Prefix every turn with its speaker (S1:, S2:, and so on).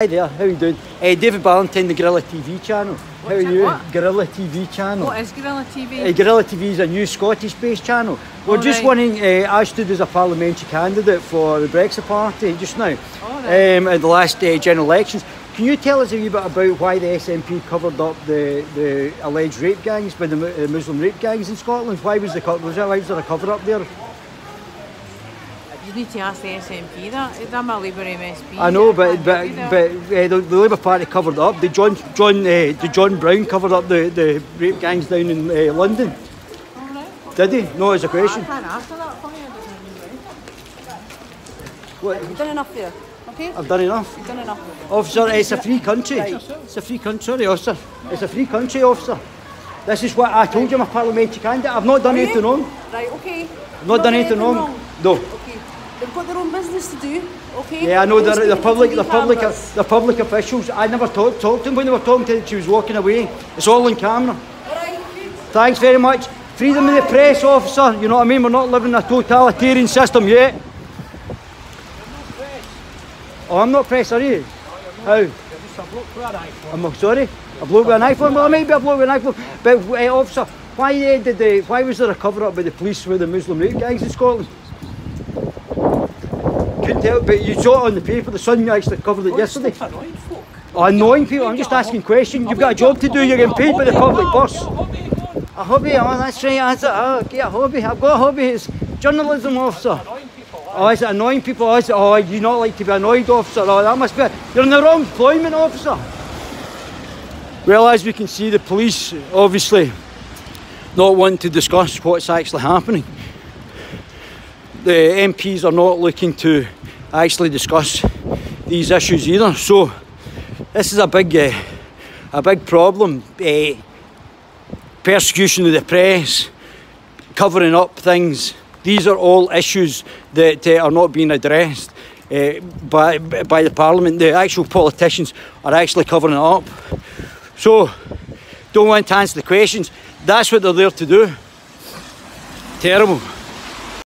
S1: Hi there, how you doing? Uh, David Ballantyne, the Guerilla TV channel. how are you?
S2: what?
S1: Guerilla TV channel.
S2: What is Guerilla TV?
S1: Uh, Guerilla TV is a new Scottish-based channel. We're
S2: Oh,
S1: just
S2: right.
S1: wanting, uh, I stood as a parliamentary candidate for the Brexit Party just now,
S2: Oh, right.
S1: um, at the last uh, general elections. Can you tell us a wee bit about why the SNP covered up the, the alleged rape gangs, by the Mu- Muslim rape gangs in Scotland? Why was, the, was, there, why was there a cover up there?
S2: You need to ask the SNP that. I'm a Labour MSP.
S1: I know, but but but uh, the, the Labour Party covered up. The John John uh, the John Brown covered up the, the rape gangs down in uh, London.
S2: All right.
S1: Did he? No, it's a
S2: I
S1: question.
S2: can't answer that for you. I.
S1: What?
S3: You've done enough there, okay?
S1: I've done enough.
S3: You've done enough.
S1: Officer, it's a free country. It's a free country, sorry, officer. It's a free country, officer. This is what I told you, I'm a parliamentary candidate. I've not done
S3: Are you?
S1: anything wrong.
S3: Right, okay.
S1: I've not done anything wrong. No.
S3: They've got their own business to do, okay?
S1: Yeah, I know the,
S3: Don't
S1: the
S3: speak
S1: public, the public, the public officials. I never talked talked to them when they were talking to. them. She was walking away. It's all on camera.
S3: All right.
S1: Thanks very much. Freedom of the press, officer. You know what I mean? We're not living in a totalitarian system yet. Oh, I'm not press, are you? How? I'm sorry. A bloke with an iPhone. Well, maybe a bloke with an iPhone. But uh, officer, why uh, did the, why was there a cover up by the police with the Muslim rape gangs in Scotland? Couldn't tell, but you saw it on the paper. The Sun actually covered it yesterday.
S4: annoying folk.
S1: Oh, annoying people. I'm just asking questions. You've got a job to do. You're getting paid by the public bus. A hobby, oh that's right, that's it, oh, get a hobby, I've got a hobby, it's journalism officer. Oh, is it annoying people? Oh, is it, oh, you not like to be annoyed officer? Oh, that must be, you're in the wrong employment officer. Well, as we can see, the police obviously not wanting to discuss what's actually happening. The MPs are not looking to actually discuss these issues either. So this is a big, uh, a big problem. Uh, persecution of the press, covering up things. These are all issues that uh, are not being addressed uh, by, by the Parliament. The actual politicians are actually covering it up. So, don't want to answer the questions. That's what they're there to do. Terrible.